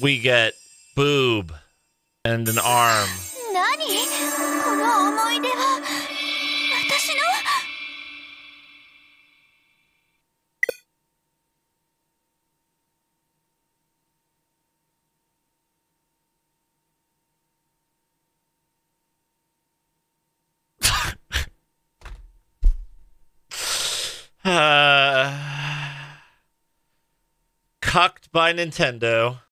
we get boob and an arm. Uh, cucked by Nintendo.